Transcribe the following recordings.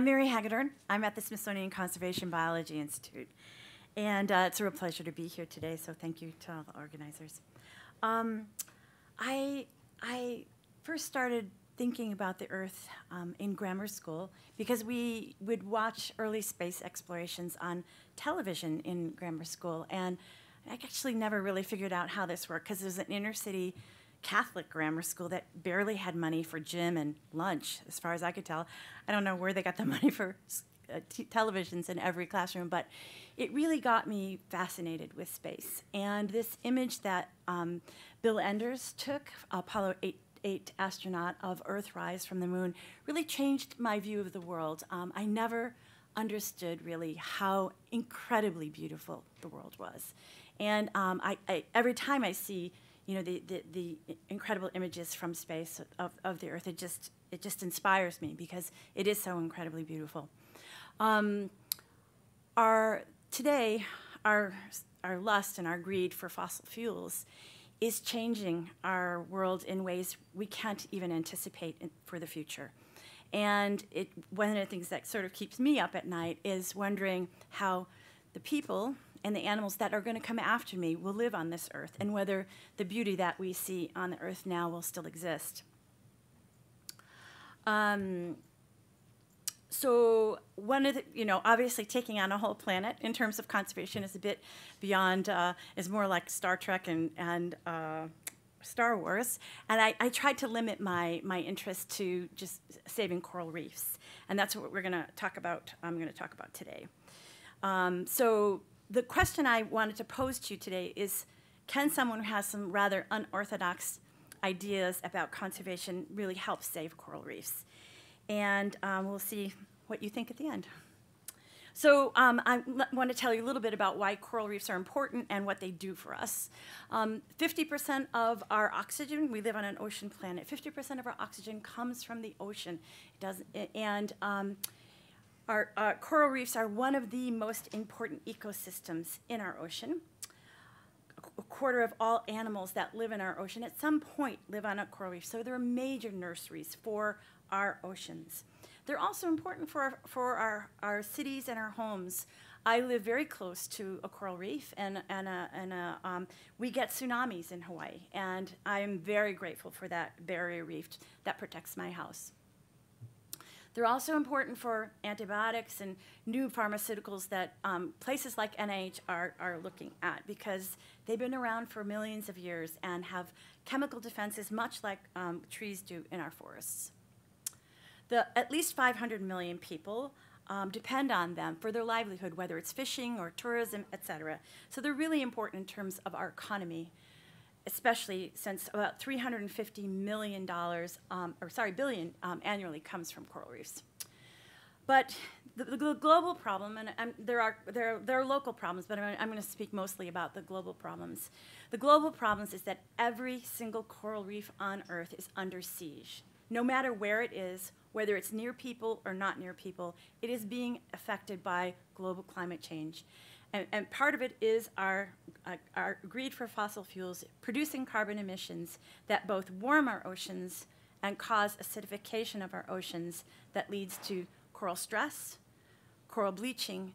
I'm Mary Hagedorn. I'm at the Smithsonian Conservation Biology Institute. And uh, it's a real pleasure to be here today, so thank you to all the organizers. Um, I, I first started thinking about the Earth um, in grammar school because we would watch early space explorations on television in grammar school. And I actually never really figured out how this worked because it was an inner city Catholic grammar school that barely had money for gym and lunch, as far as I could tell. I don't know where they got the money for uh, televisions in every classroom, but it really got me fascinated with space. And this image that um, Bill Anders took, Apollo 8, 8 astronaut of Earthrise from the moon, really changed my view of the world. Um, I never understood really how incredibly beautiful the world was. And um, I, I, every time I see you know, the, the, the incredible images from space of, of the Earth. It just, it just inspires me because it is so incredibly beautiful. Um, our, today, our, our lust and our greed for fossil fuels is changing our world in ways we can't even anticipate in, for the future. And it, one of the things that sort of keeps me up at night is wondering how the people and the animals that are going to come after me will live on this earth, and whether the beauty that we see on the earth now will still exist. Um, so one of the, you know, obviously taking on a whole planet in terms of conservation is a bit beyond, uh, is more like Star Trek and, and uh, Star Wars. And I, I, tried to limit my, my interest to just saving coral reefs. And that's what we're going to talk about, I'm going to talk about today. Um, so the question I wanted to pose to you today is, can someone who has some rather unorthodox ideas about conservation really help save coral reefs? And um, we'll see what you think at the end. So um, I want to tell you a little bit about why coral reefs are important and what they do for us. 50% um, of our oxygen, we live on an ocean planet, 50% of our oxygen comes from the ocean. It does, and um, our uh, coral reefs are one of the most important ecosystems in our ocean. A quarter of all animals that live in our ocean at some point live on a coral reef, so they're major nurseries for our oceans. They're also important for, our, for our, our cities and our homes. I live very close to a coral reef, and, and, a, and a, um, we get tsunamis in Hawaii, and I'm very grateful for that barrier reef that protects my house. They're also important for antibiotics and new pharmaceuticals that um, places like NIH are, are looking at because they've been around for millions of years and have chemical defenses much like um, trees do in our forests. The, at least 500 million people um, depend on them for their livelihood, whether it's fishing or tourism, et cetera. So they're really important in terms of our economy especially since about $350 million, um, or sorry, billion um, annually comes from coral reefs. But the, the global problem, and, and, there, are, there, there are local problems, but I'm, I'm going to speak mostly about the global problems. The global problems is that every single coral reef on Earth is under siege. No matter where it is, whether it's near people or not near people, it is being affected by global climate change. And, and part of it is our, uh, our greed for fossil fuels producing carbon emissions that both warm our oceans and cause acidification of our oceans that leads to coral stress, coral bleaching,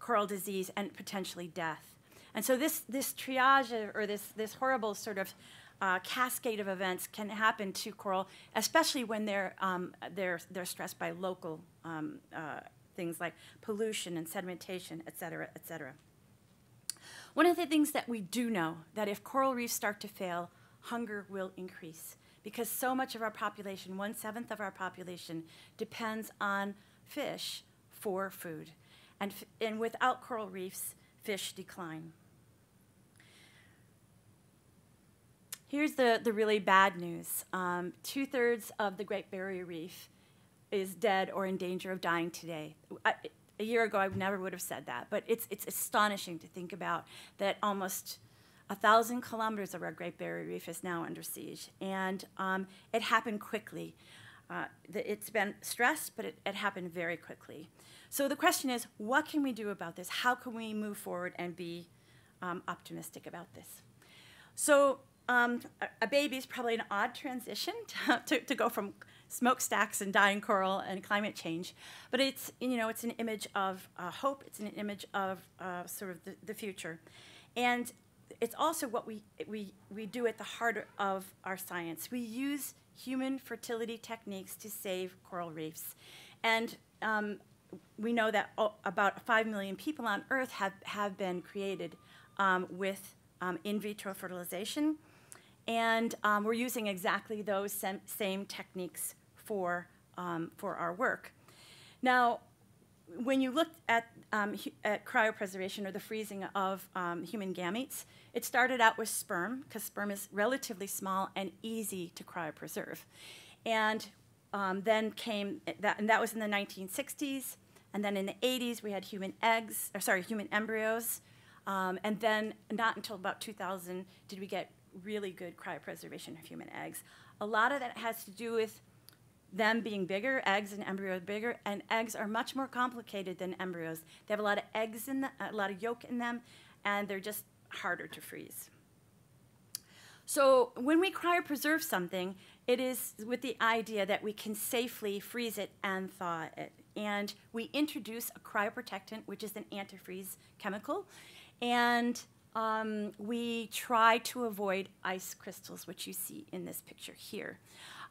coral disease, and potentially death. And so this, this triage or this, this horrible sort of uh, cascade of events can happen to coral, especially when they're, um, they're, they're stressed by local um, uh, things like pollution and sedimentation, et cetera, et cetera. One of the things that we do know, that if coral reefs start to fail, hunger will increase because so much of our population, one-seventh of our population, depends on fish for food. And, and without coral reefs, fish decline. Here's the, the really bad news. Um, Two-thirds of the Great Barrier Reef is dead or in danger of dying today. I, a year ago, I never would have said that, but it's, it's astonishing to think about that almost a thousand kilometers of our Great Barrier Reef is now under siege, and um, it happened quickly. Uh, it's been stressed, but it, it, happened very quickly. So the question is, what can we do about this? How can we move forward and be um, optimistic about this? So um, a, a baby is probably an odd transition to, to, to go from smokestacks and dying coral and climate change. But it's, you know, it's an image of uh, hope. It's an image of uh, sort of the, the future. And it's also what we, we, we do at the heart of our science. We use human fertility techniques to save coral reefs. And um, we know that about 5 million people on Earth have, have been created um, with um, in vitro fertilization. And um, we're using exactly those same techniques for, um, for our work. Now, when you look at, um, at cryopreservation or the freezing of um, human gametes, it started out with sperm, because sperm is relatively small and easy to cryopreserve. And um, then came, that, and that was in the 1960s. And then in the 80s, we had human eggs, or sorry, human embryos. Um, and then not until about 2000 did we get really good cryopreservation of human eggs. A lot of that has to do with them being bigger, eggs and embryos bigger, and eggs are much more complicated than embryos. They have a lot of eggs in a lot of yolk in them, and they're just harder to freeze. So when we cryopreserve something, it is with the idea that we can safely freeze it and thaw it. And we introduce a cryoprotectant, which is an antifreeze chemical, and um, we try to avoid ice crystals, which you see in this picture here.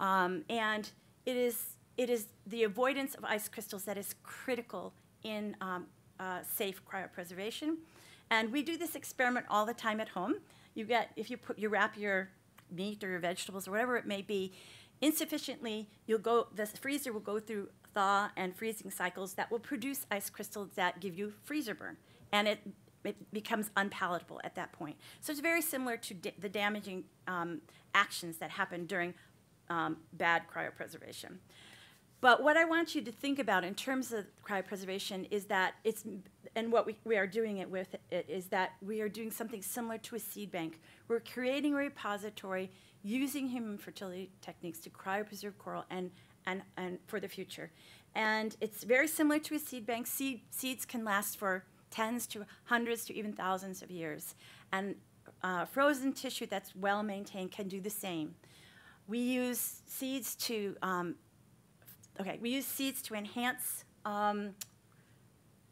Um, and it is, it is the avoidance of ice crystals that is critical in um, uh, safe cryopreservation. And we do this experiment all the time at home. You get, if you put, you wrap your meat or your vegetables or whatever it may be, insufficiently, you'll go, the freezer will go through thaw and freezing cycles that will produce ice crystals that give you freezer burn. And it, it becomes unpalatable at that point. So it's very similar to the damaging um, actions that happen during um, bad cryopreservation. But what I want you to think about in terms of cryopreservation is that it's, and what we, we are doing it with it is that we are doing something similar to a seed bank. We're creating a repository using human fertility techniques to cryopreserve coral and, and, and for the future. And it's very similar to a seed bank. Seed, seeds can last for tens to hundreds to even thousands of years. And uh, frozen tissue that's well maintained can do the same. We use seeds to, um, okay, we use seeds to enhance um,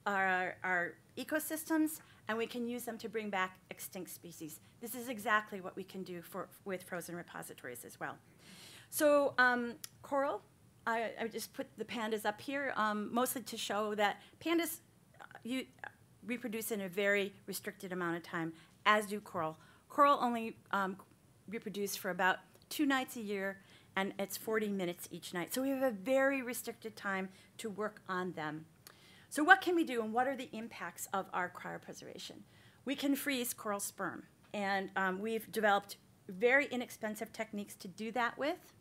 our, our ecosystems, and we can use them to bring back extinct species. This is exactly what we can do for, with frozen repositories as well. So um, coral, I, I, just put the pandas up here, um, mostly to show that pandas uh, you, reproduce in a very restricted amount of time, as do coral. Coral only um, reproduce for about two nights a year, and it's 40 minutes each night. So we have a very restricted time to work on them. So what can we do, and what are the impacts of our cryopreservation? We can freeze coral sperm, and um, we've developed very inexpensive techniques to do that with.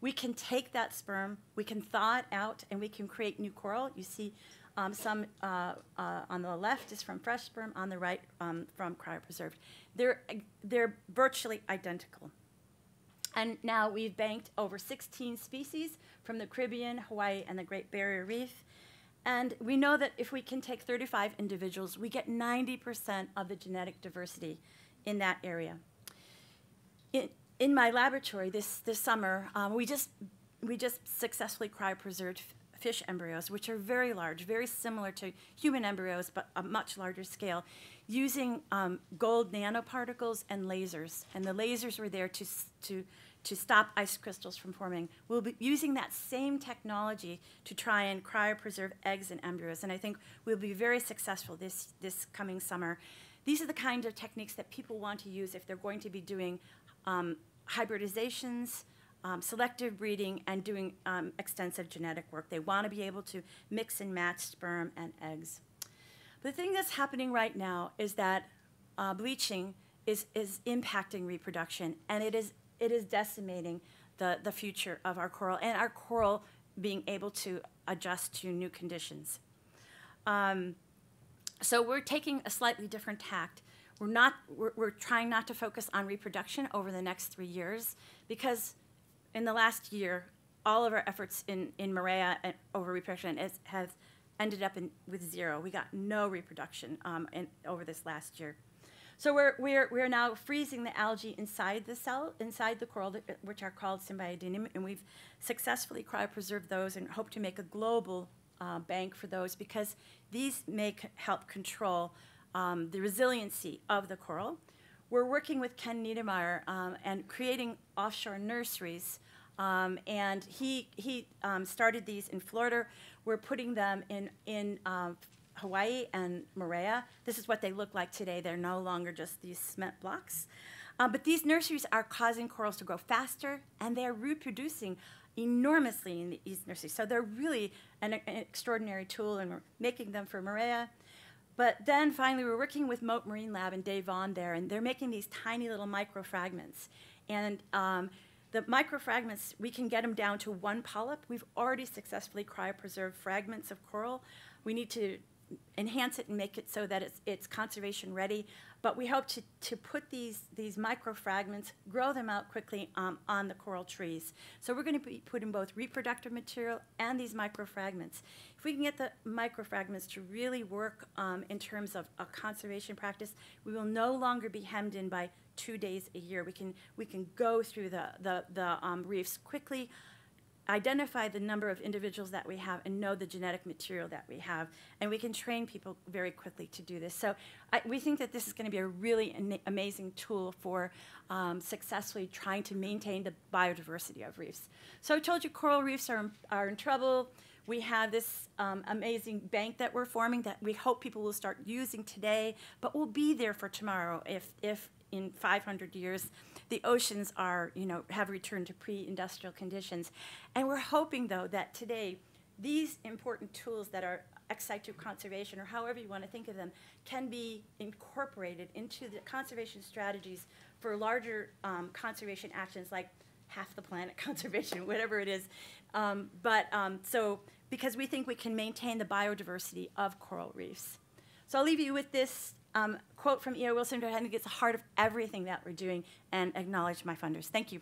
We can take that sperm, we can thaw it out, and we can create new coral. You see um, some uh, uh, on the left is from fresh sperm, on the right um, from cryopreserved. They're, they're virtually identical. And now we've banked over 16 species from the Caribbean, Hawaii, and the Great Barrier Reef. And we know that if we can take 35 individuals, we get 90% of the genetic diversity in that area. In, in my laboratory this, this summer, um, we, just, we just successfully cryopreserved fish embryos, which are very large, very similar to human embryos, but a much larger scale, using um, gold nanoparticles and lasers. And the lasers were there to, to to stop ice crystals from forming. We'll be using that same technology to try and cryopreserve eggs and embryos, and I think we'll be very successful this, this coming summer. These are the kind of techniques that people want to use if they're going to be doing um, hybridizations, um, selective breeding, and doing um, extensive genetic work. They want to be able to mix and match sperm and eggs. The thing that's happening right now is that uh, bleaching is, is impacting reproduction, and it is it is decimating the, the future of our coral and our coral being able to adjust to new conditions. Um, so we're taking a slightly different tact. We're not, we're, we're trying not to focus on reproduction over the next three years because in the last year, all of our efforts in, in Moorea and over reproduction is, have ended up in, with zero. We got no reproduction um, in, over this last year. So we're, we're, we're now freezing the algae inside the cell, inside the coral, which are called symbiodinium, and we've successfully cryopreserved those and hope to make a global uh, bank for those because these make help control um, the resiliency of the coral. We're working with Ken Nedimyer um, and creating offshore nurseries. Um, and he, he um, started these in Florida. We're putting them in, in um, Hawaii and Moorea. This is what they look like today. They're no longer just these cement blocks. Uh, but these nurseries are causing corals to grow faster, and they're reproducing enormously in these nurseries. So they're really an, an extraordinary tool, and we're making them for Moorea. But then finally, we're working with Mote Marine Lab and Dave Vaughan there, and they're making these tiny little microfragments. And um, the microfragments, we can get them down to one polyp. We've already successfully cryopreserved fragments of coral. We need to enhance it and make it so that it's, it's conservation ready. But we hope to, to put these, these microfragments, grow them out quickly um, on the coral trees. So we're going to be putting both reproductive material and these microfragments. If we can get the microfragments to really work um, in terms of a conservation practice, we will no longer be hemmed in by two days a year. We can, we can go through the, the, the um, reefs quickly, identify the number of individuals that we have and know the genetic material that we have. And we can train people very quickly to do this. So I, we think that this is going to be a really amazing tool for um, successfully trying to maintain the biodiversity of reefs. So I told you coral reefs are, are in trouble. We have this um, amazing bank that we're forming that we hope people will start using today, but will be there for tomorrow if, if in 500 years the oceans are, you know, have returned to pre-industrial conditions. And we're hoping, though, that today these important tools that are ex situ conservation, or however you want to think of them, can be incorporated into the conservation strategies for larger um, conservation actions like half the planet conservation, whatever it is. Um, but um, so, because we think we can maintain the biodiversity of coral reefs. So I'll leave you with this um, quote from E.O. Wilson, but I think it's the heart of everything that we're doing, and acknowledge my funders. Thank you.